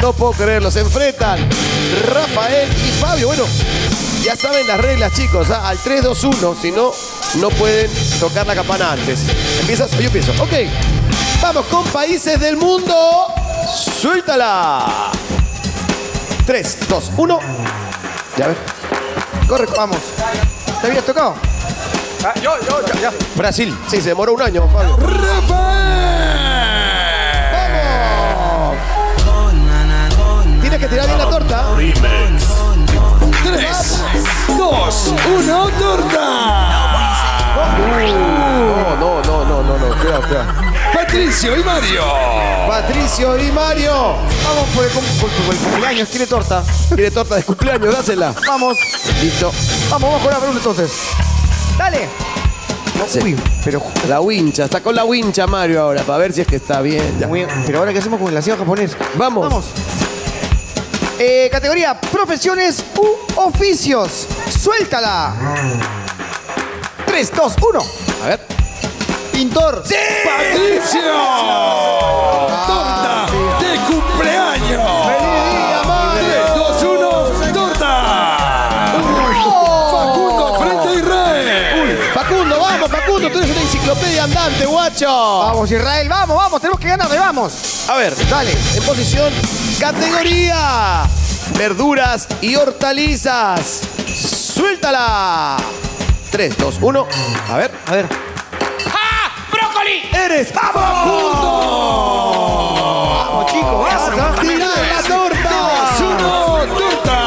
No puedo creerlo. Se enfrentan Rafael y Fabio. Bueno, ya saben las reglas, chicos. ¿ah? Al 3, 2, 1. Si no, no pueden tocar la campana antes. ¿Empiezas? Yo empiezo. Ok. Vamos con países del mundo. Suéltala. 3, 2, 1. Ya ver. Corre, vamos. ¿Te habías tocado? Ah, yo, yo, ya, ya. Brasil. Sí, se demoró un año, Fabio. Tienes no. Patricio y Mario. Patricio y Mario. Vamos por el, cum- por- por el cumpleaños. Quiere torta. Quiere torta de cumpleaños, dásela. Vamos. Listo. Vamos, vamos con la pregunta entonces. Dale. Sí. Uy, pero, La wincha, está con la wincha Mario ahora, para ver si es que está bien. Ya. muy- pero ahora, ¿qué hacemos con el aseo japonés? Vamos. Vamos. Eh, categoría profesiones u oficios. Suéltala. 3, 2, 1. ¡Sí! Patricio. Torta de cumpleaños. ¡Feliz día, Mario! 3, 2, 1, torta. Facundo frente a Israel. Facundo, vamos, Facundo, tú eres una enciclopedia andante, guacho. Vamos, Israel, vamos, vamos, tenemos que ganarle, vamos. A ver, dale, en posición, categoría, verduras y hortalizas. Suéltala. 3, 2, 1. A ver, A ver. Eres Facundo. Vamos, chicos, vamos. ¡A tirar la torta! 1, torta.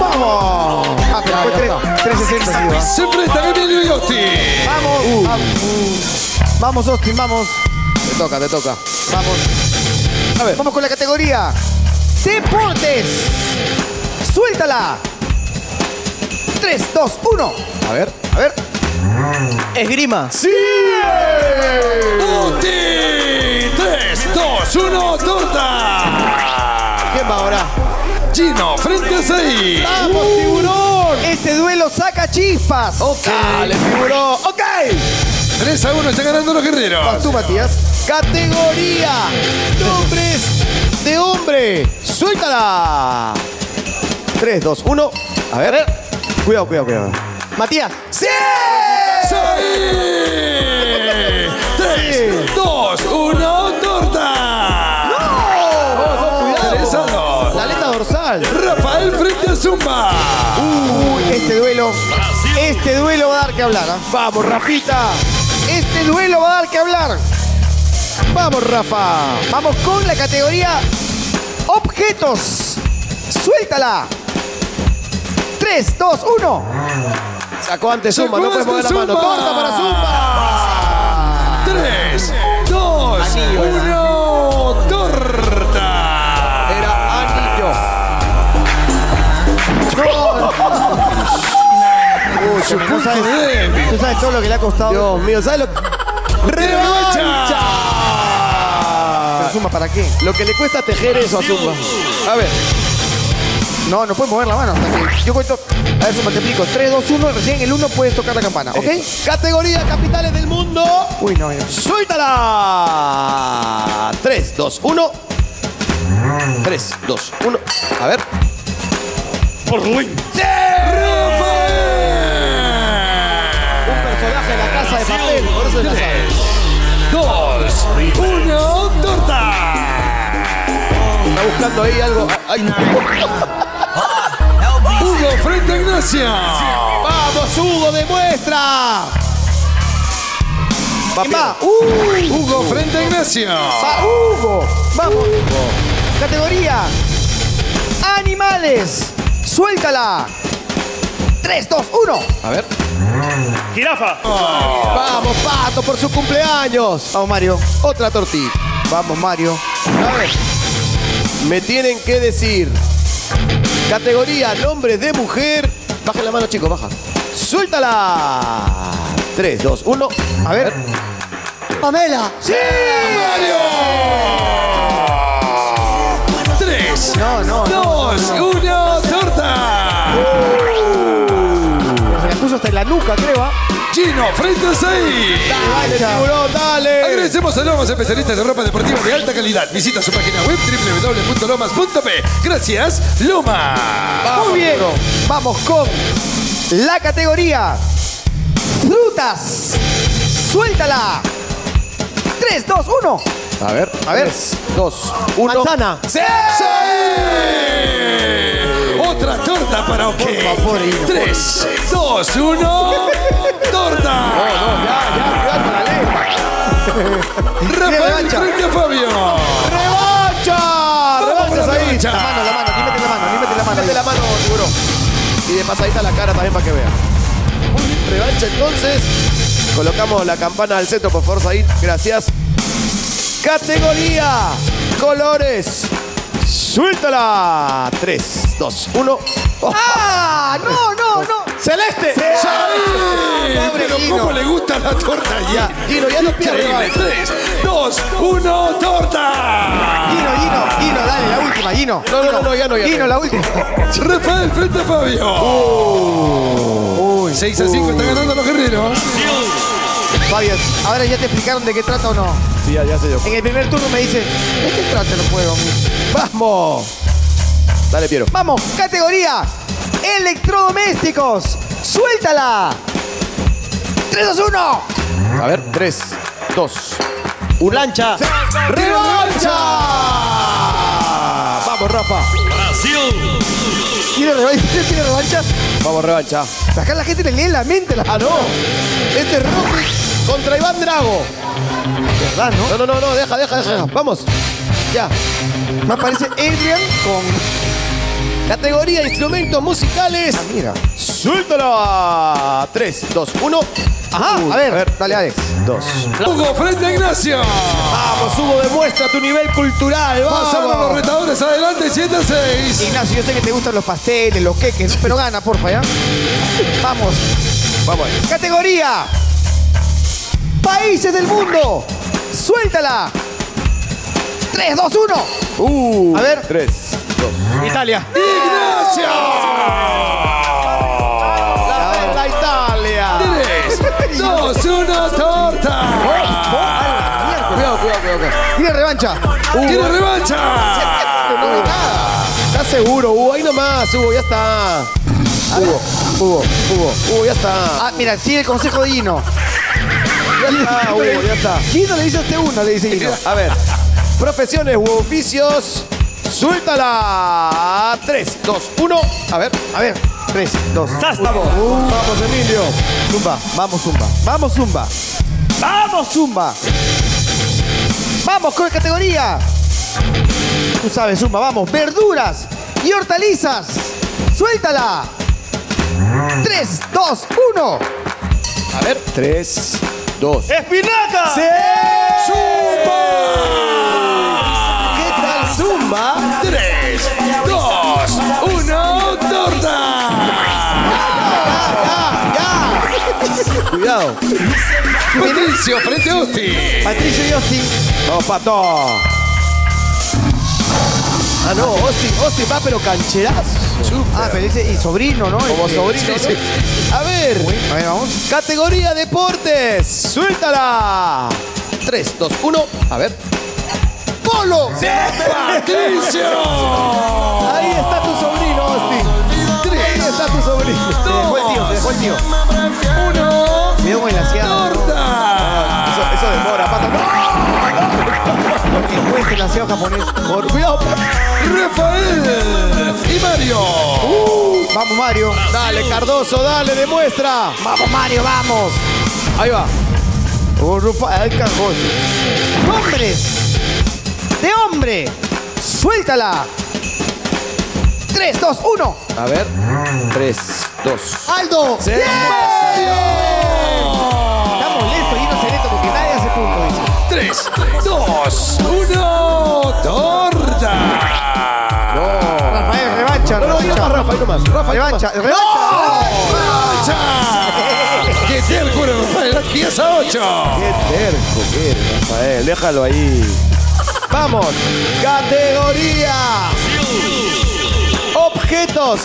Vamos. Ah, pero fue tres- 360, sí, va. Se enfrentan Emilio y Osti. Vamos, vamos. Vamos, Austin, vamos. Te toca, te toca. Vamos. A ver, Vamos con la categoría Deportes. Suéltala. 3, 2, 1. a ver. A ver. Esgrima. ¡Sí! Osti. 3, 2, 1, torta. ¿Quién va ahora? Gino frente a Saí. ¡Vamos, tiburón! Este duelo saca chispas. Ok. Dale, tiburón. Ok. 3 a 1 están ganando los guerreros. Vas tú, Matías. Categoría Nombres de hombre. Suéltala. 3, 2, 1. A ver. Cuidado, cuidado, cuidado. Matías. ¡Sí! Saí. 3, 2, 1, torta. Cuidado. 3 a 2. La aleta dorsal. Rafael frente a Zumba. Uy, este duelo. Este duelo va a dar que hablar. ¿ah? Vamos, Rafita. Este duelo va a dar que hablar. Vamos, Rafa. Vamos con la categoría Objetos. Suéltala. 3, 2, 1. Sacó antes Zumba, no puedes mover la mano. Torta para Zumba. 3, 2, 1, torta. Era anillo. Uy, tú, tú sabes, tú sabes todo lo que le ha costado. Dios mío, ¿sabes lo ¡Revancha! Pero Zumba, ¿para qué? Lo que le cuesta tejer eso a Zumba. A ver. No, no puedes mover la mano. hasta que- Yo cuento. A ver, Zumba, te explico. 3, 2, 1. Recién el 1 puedes tocar la campana, ¿ok? Categoría capitales del mundo. Uy, no, no. ¡Suéltala! 3, 2, 1. 3, 2, 1. A ver. ¡Rafael! Un personaje de la casa de papel. Por eso es la. 2, 1, torta. Está buscando ahí algo. Ay. Hugo frente a Ignacio. ¡Vamos, Hugo! ¡Demuestra! Va. Uy, Hugo frente a Ignacio. va Hugo. Vamos. Categoría Animales. Suéltala. 3, 2, 1. A ver. Jirafa. ¡Vamos, Pato, por su cumpleaños! Vamos, Mario. Otra tortita. Vamos, Mario. A ver. Me tienen que decir. Categoría nombres de mujer. Baja la mano, chicos, baja. ¡Suéltala! 3, 2, 1. A ver. Pamela. ¡Sí! Mario. 3, No, no, no. 2, 1, torta. Se la puso hasta en la nuca, creo. Gino frente a Said. Dale, tiburón, dale. Agradecemos a Lomas, especialistas de ropa deportiva de alta calidad. Visita su página web www.lomas.p. Gracias, Loma. Muy bien. Vamos con la categoría frutas. Suéltala. 3, 2, 1. A ver, A ver. Tres, dos, uno. Manzana. ¡Sí! ¡Sí! Otra torta para OK. favor, por 3, 2, 1. ¡Torta! Rafael revancha. frente a Fabio. ¡Revancha! ¡Revancha, revancha. La mano, la mano. Aquí mete la mano, aquí mete la mano. Mete la mano, tiburón. Y de pasadita la cara también para que vea. Muy bien, revancha entonces. Colocamos la campana al centro, por favor, Said. Gracias. Categoría Colores. Suéltala. 3, 2, 1. ¡Ah! ¡No, no, no! ¡Celeste! ¡Sí! Pobre Pero Gino. cómo le gusta la torta Ya, allí. Gino, ya no pierdes. Increíble. 3, 2, 1. ¡Torta! Gino, Gino, Gino, dale, la última, Gino. No, no, no, no, ya no, ya no. Gino, la última. Rafael frente a Fabio. Uy, 6 a 5 están ganando los guerreros. Fabio, ahora ya te explicaron de qué trata o no. Sí, ya, ya se dio. En el primer turno me dice, ¿de qué trata el juego? ¡Vamos! Dale, Piero. Vamos, categoría electrodomésticos. Suéltala. 3, 2, 1. A ver, 3, 2, 1. Lancha. ¡Revancha! Vamos, Rafa. ¿Tiene revancha? ¿Tiene revancha? Vamos, revancha. Acá la gente le lee la mente. La... Ah, no. Este es Rocky contra Iván Drago. ¿Verdad, no? No, no, no, no, deja, deja, deja. Vamos. Ya. Me parece Adrian con... Categoría instrumentos musicales. Ah, mira. Suéltala. 3, 2, 1. Ajá, a ver, dale, Alex. 2. Hugo frente a Ignacio. Vamos, Hugo, demuestra tu nivel cultural. Pasaron los Vamos. retadores adelante, 7 a 6. Ignacio, yo sé que te gustan los pasteles, los queques, pero gana, porfa, ¿ya? Vamos. Vamos ahí. Categoría. Países del mundo. Suéltala. 3, 2, 1. Uh, A ver. 3, 2. Italia. ¡Ignacio! La, la Italia. 3, 2, 1, torta. Cuidado, cuidado, cuidado. cuidado. Tiene revancha. ¡Tiene revancha! ¿Estás seguro, Hugo? Ahí nomás, Hugo, ya está. Hugo, Hugo, Hugo, Hugo, ya está. Ah, mira, sigue el consejo de Gino. Ya está, Hugo, ya está. Gino le dice a usted uno, le dice Gino. A ver, profesiones u oficios. Suéltala. 3, 2, 1. A ver. A ver, 3, 2, Sástamo. Vamos, Emilio. Zumba, vamos Zumba. Vamos Zumba. Vamos Zumba. Vamos con la categoría. Tú sabes Zumba, vamos. Verduras y hortalizas. Suéltala. 3, 2, 1. A ver. 3, 2. ¡Espinaca! ¿Qué Patricio frente a Osti. Patricio y Austin. Vamos, pato. Ah, no, Austin, Austin va, pero cancherazo. Ah, pero dice, y sobrino, ¿no? Como Este, sobrino. sí, ¿no? sí. A ver. A ver, vamos. Categoría deportes. Suéltala. 3, 2, 1. A ver. ¡Polo! Patricio. Ahí está tu sobrino, Austin. Ahí está tu sobrino. Se dejó el tío, se dejó el tío. Uno. Con el aseado. Torta. Eso, eso demora, pato. El juez del aseado japonés. Por cuidado. Rafael y Mario. Vamos, Mario. Dale, Cardoso, dale, demuestra. Vamos, Mario, vamos. Ahí va. Oh, cajón. Hombres. De hombre. Suéltala. 3, 2, 1. A ver. 3, 2. Aldo. ¡Sí! Está 3, 2, 1, torta. Rafael, revancha, No, no, ahí nomás, Rafa, ahí nomás. Rafa, ahí Revancha, nomás. revancha. ¡Revancha! ¡Qué terco era Rafael! 10 a 8. Qué terco que eres, Rafael. Déjalo ahí. Vamos. Categoría. Objetos.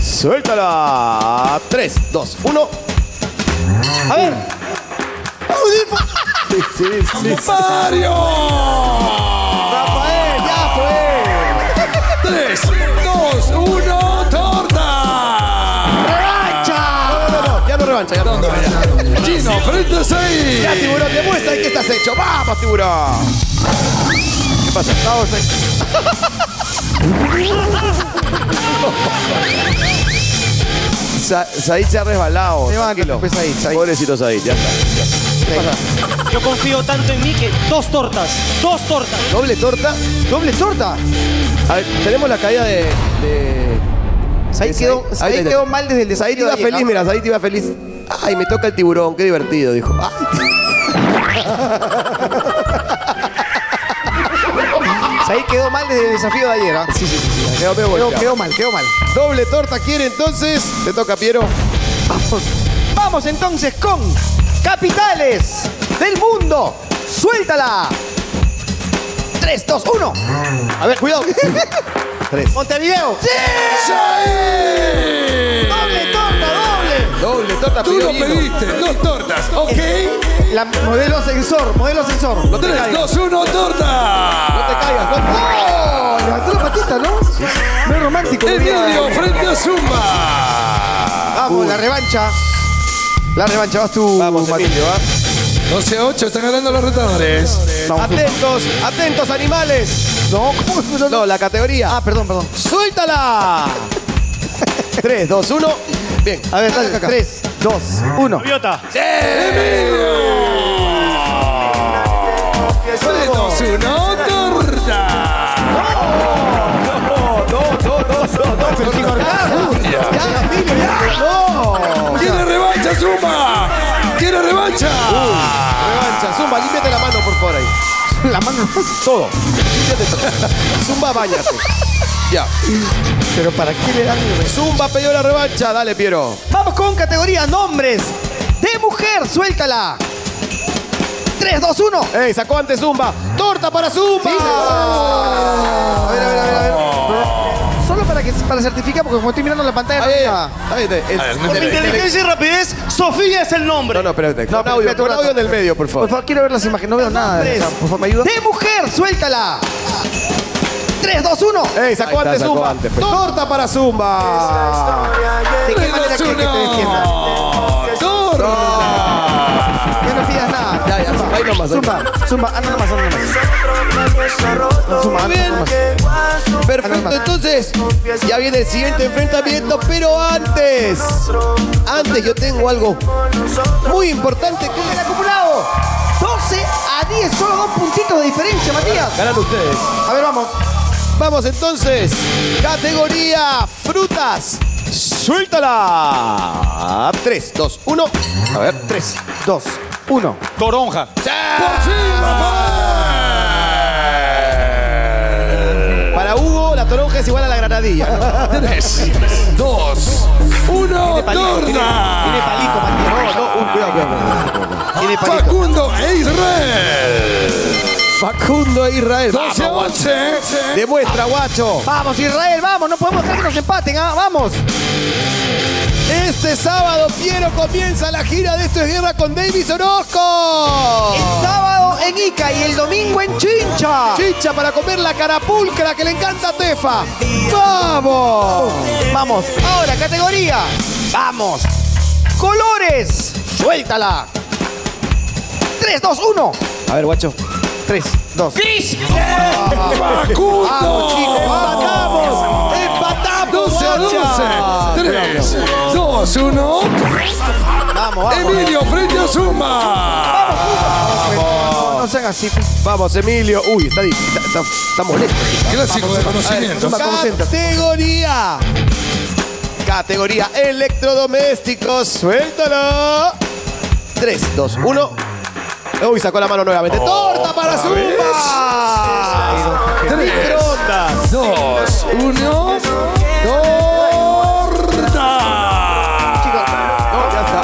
Suéltala. 3, 2, 1. A ver. Sí, sí, sí. ¡Mario! Rafael, ya fue. 3, 2, 1, torta. No, no, no, ya no revancha, ya no. Chino, frente a Ya, seis. tiburón, demuestra qué estás hecho. ¡Vamos, tiburón! ¿Qué pasa? Vamos, Sa Said se ha resbalado. Tranquilo. pues, Said, Said. Pobrecito Said, ya está. Yo confío tanto en mí que dos tortas, dos tortas. Doble torta. Doble torta. A ver, tenemos la caída de. de... Said de quedó, Said. Said Ahí, ahí, quedó mal desde el Said desafío. iba de ayer, feliz, ¿no? mira, Said iba feliz. Ay, me toca el tiburón, qué divertido, dijo. Ay, Said quedó mal desde el desafío de ayer. ¿ah? sí, sí, sí, sí, quedó quedó mal, quedó mal. Doble torta quiere entonces. Te toca, Piero. Vamos. Vamos entonces con capitales del mundo. Suéltala. 3, 2, 1. A ver, cuidado. Tres. Montevideo. ¡Seis! Doble torta, doble. Doble torta, Tú lo pediste, dos tortas, ¿ok? La modelo ascensor, modelo ascensor. No te 3, caigas. 2, 1, torta. No te caigas. No te ¡Oh! Levantó la patita, ¿no? Muy romántico. Emilio frente a Zumba. Vamos, la revancha. La revancha, vas tú. Vamos. Emilio, ¿ah? 12 a 8, están ganando los retadores. Vamos, tú. Atentos, atentos, animales. No, ¿cómo? No, no. No, la categoría. Ah, perdón, perdón. ¡Suéltala! 3, 2, 1. Bien. A ver, dale, 3, 2, 1. Gaviota. Emilio. 3, 2, 1, torta. No. ¿Quiere revancha, Zumba? ¿Quiere revancha? Revancha. Zumba, límpiate la mano, por favor, ahí. La mano. Todo. Límpiate todo. Zumba, bañate. Ya. Pero ¿para qué le dan Zumba pidió la revancha. Dale, Piero. Vamos con categoría nombres de mujer. Suéltala. 3, 2, 1. ¡Ey, sacó antes Zumba! ¡Torta para Zumba! A ver, a ver, a ver, a ver. Solo para que para certificar, porque como estoy mirando la pantalla. Ahí, inteligencia y rapidez, Sofía es el nombre. No, no, espérate. No, Con audio, con audio en el medio, por Por favor. favor, quiero ver las imágenes. No veo nada. Sea, por favor, me ayuda. De mujer. Suéltala. 3, 2, 1. ¡Ey, sacó está, antes sacó Zumba! antes, pues. ¡Torta para Zumba! ¿De qué 3, manera 2, quieres que te defienda? 1, torta. Ya no pidas nada. Ya, ya, Zumba, ahí nomás, ahí Zumba, Zumba, anda nomás, anda nomás. No, Zumba, Muy anda bien. nomás. Perfecto, entonces ya viene el siguiente enfrentamiento, pero antes, antes yo tengo algo muy importante que El acumulado. 12 a 10, solo dos puntitos de diferencia, Matías. ganan ustedes. A ver, vamos. Vamos entonces, categoría frutas. Suéltala. 3, 2, 1. A ver, 3. 2, 1. Toronja. Por fin, Rafael. Para Hugo, la toronja es igual a la granadilla. 3, 2, 1, Tiene torta. palito, Matías. No, no, cuidado, cuidado, cuidado. Tiene palito. Facundo e Israel. Facundo e Israel. 12 a Vamos, 11. Demuestra, guacho. Vamos, Israel, vamos. No podemos dejar que nos empaten, ¿ah? Vamos. Este sábado, Piero comienza la gira de Esto es Guerra con Davis Orozco. El sábado en Ica y el domingo en Chincha. Chicha para comer la carapulcra que le encanta a Tefa. ¡Vamos! Vamos, ahora categoría. Vamos. Colores. Suéltala. 3, 2, 1. A ver, guacho. 3, 2. Facundo. Vamos, chicos, ¡Empatamos! ¡Empatamos! 12 a 12. guacha! 3, 2, 1. Vamos, vamos. Emilio frente a Zumba. No, no sean así. Vamos, Emilio. Uy, está, está, está, está molesto. Clásico de conocimiento. Categoría. Categoría electrodomésticos. Suéltalo. 3, 2, 1. Uy, sacó la mano nuevamente. ¡Torta para. Zumba! Tres. Microondas. 2, 1. Torta. No, ya está.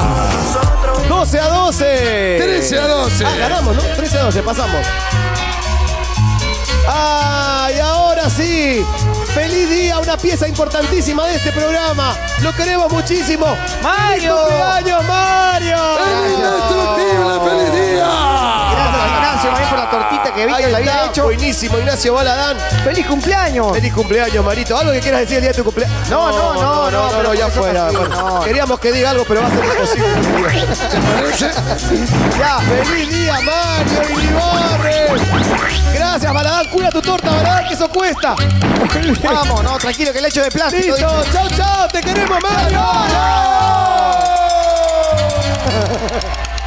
12 a 12. 13 a 12. Ah, ganamos, ¿no? 13 a 12, pasamos. ¡Ay, ahora sí! ¡Feliz día! Un una pieza importantísima de este programa. Lo queremos muchísimo. Mario. ¡Feliz cumpleaños, Mario! ¡Feliz día! Gracias también por la tortita que había hecho. buenísimo, Ignacio Baladán. ¡Feliz cumpleaños! Feliz cumpleaños, Marito. ¿Algo que quieras decir el día de tu cumpleaños? No, no, no, no, pero ya fuera. no. Queríamos que diga algo, pero va a ser imposible. Ya, feliz día, Mario Iribarre. Gracias, Baladán. Cuida tu torta, Baladán, que eso cuesta. Vamos, no, tranquilo, que el hecho de plástico. Listo, chao, chao. Te queremos, Mario.